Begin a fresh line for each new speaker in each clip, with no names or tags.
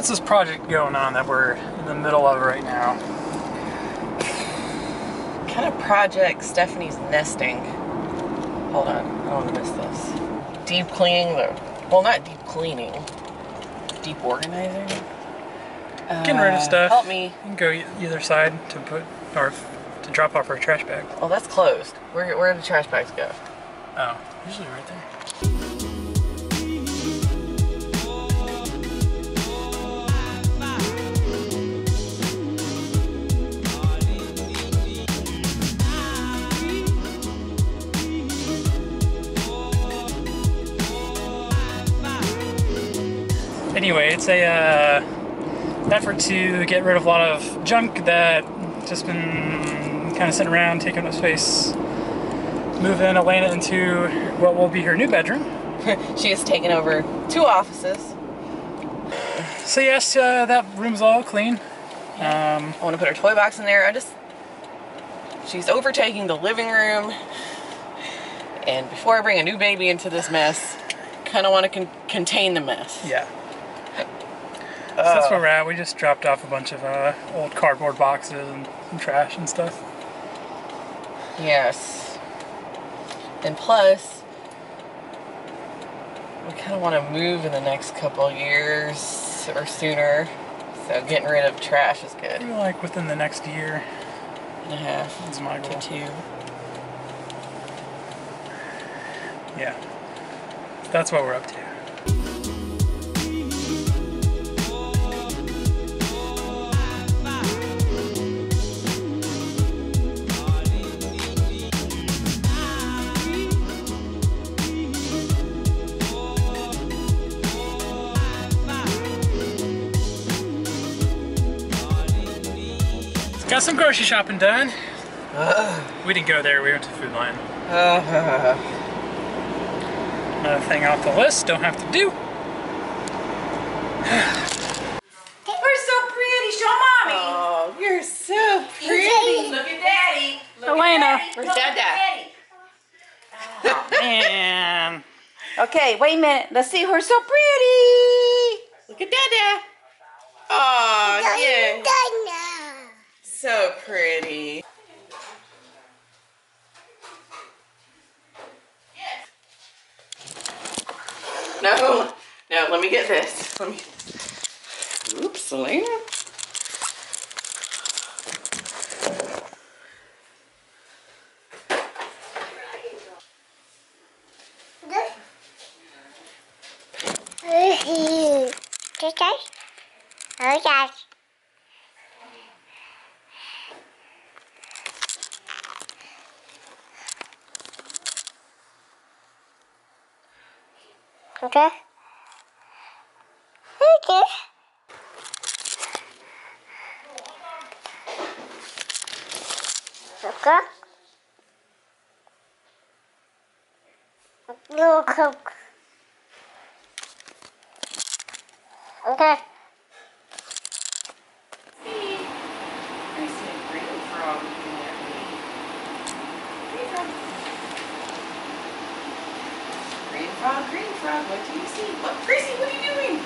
what's this project going on that we're in the middle of right now?
What kind of project Stephanie's nesting? Hold on, I don't want to miss this. Deep cleaning the, well, not deep cleaning, deep organizing.
Getting rid of
Uh,
stuff.
Help me.
You can go either side to put or to drop off our trash bag.
Oh, that's closed. Where where did the trash bags go?
Oh, usually right there. Anyway, it's a uh, effort to get rid of a lot of junk that just been kind of sitting around, taking up space. Moving Elena into what will be her new bedroom.
she has taken over two offices.
So yes, uh, that room's all clean. Um,
I want to put her toy box in there. I just, she's overtaking the living room. And before I bring a new baby into this mess, kind of want to con- contain the mess.
yeah. So that's where we're at. We just dropped off a bunch of uh, old cardboard boxes and, and trash and stuff.
Yes. And plus, we kind of want to move in the next couple years or sooner. So getting rid of trash is good.
Maybe like within the next year.
And a half
That's my goal.
two.
Yeah. That's what we're up to. Got some grocery shopping done. We didn't go there, we went to Food Lion. Another thing off the list, don't have to do.
We're so pretty. Show mommy.
Oh, you're so pretty.
Look at daddy. Look
Elena.
At daddy.
Where's
Look at
Dada?
daddy.
Oh, man.
Okay, wait a minute. Let's see who's so pretty.
Look at Dada. Oh, yeah. So pretty. No, no, let me get this. Let me. Oops, Elena.
Okay. Okay. Okay. Okay. Okay. Little coke. Okay.
I see a green frog looking at me. Green frog. Green frog, green frog, what do you see? What, Gracie, what are you doing?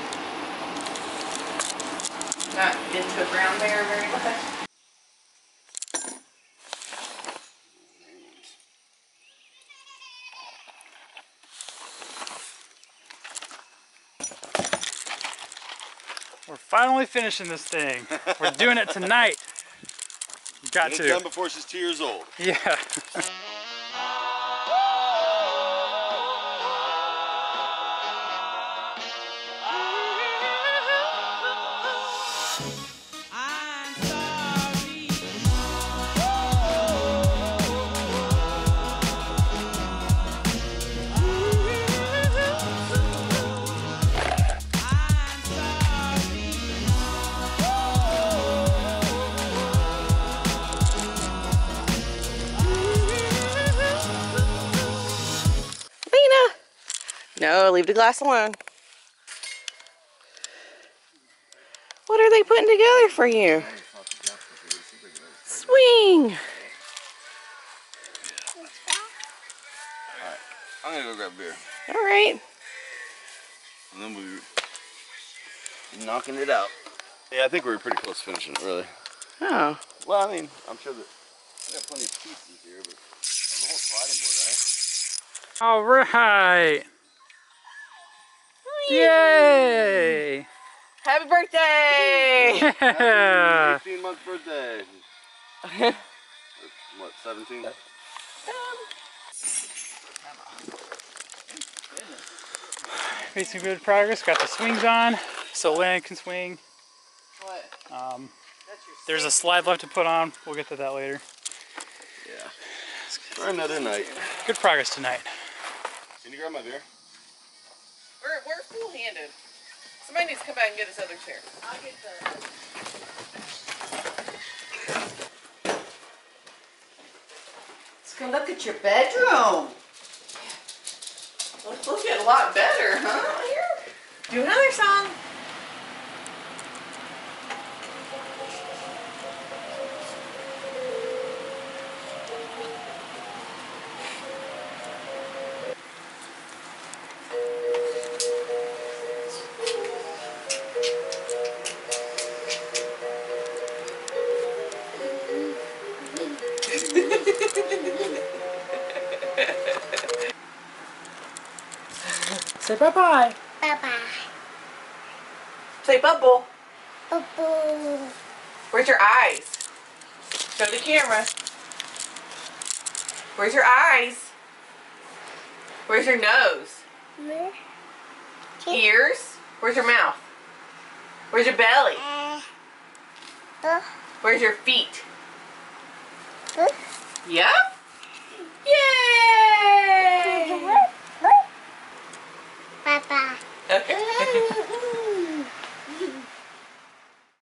Not into a brown bear very much.
We're finally finishing this thing. We're doing it tonight. Got
Get it done before she's two years old.
Yeah.
No, leave the glass alone. What are they putting together for you? Swing!
Alright, I'm gonna go grab beer.
All right.
And then we knocking it out. Yeah, I think we were pretty close to finishing it, really.
Oh.
Well, I mean, I'm sure that we got plenty of pieces here, but the whole sliding board, right?
All right. Yay!
Happy birthday!
Yeah.
15 month birthday. what, 17?
Made some good progress. Got the swings on, so Landon can swing.
what?
Um, there's a slide left to put on. We'll get to that later.
Yeah. For another night.
Good progress tonight.
Can you grab my beer?
We're, we're full handed. Somebody needs to come back and get this other chair. I'll get the.
Let's go look at your bedroom.
Looks looking a lot better, huh? Here. Do another song.
Say bye bye.
Bye bye.
Say bubble.
Boo boo.
Where's your eyes? Show the camera. Where's your eyes? Where's your nose?
Me.
Ears? Where's your mouth? Where's your belly?
Uh. Boo.
Where's your feet?
Boo.
Yep. Yay!
Bye.
Okay.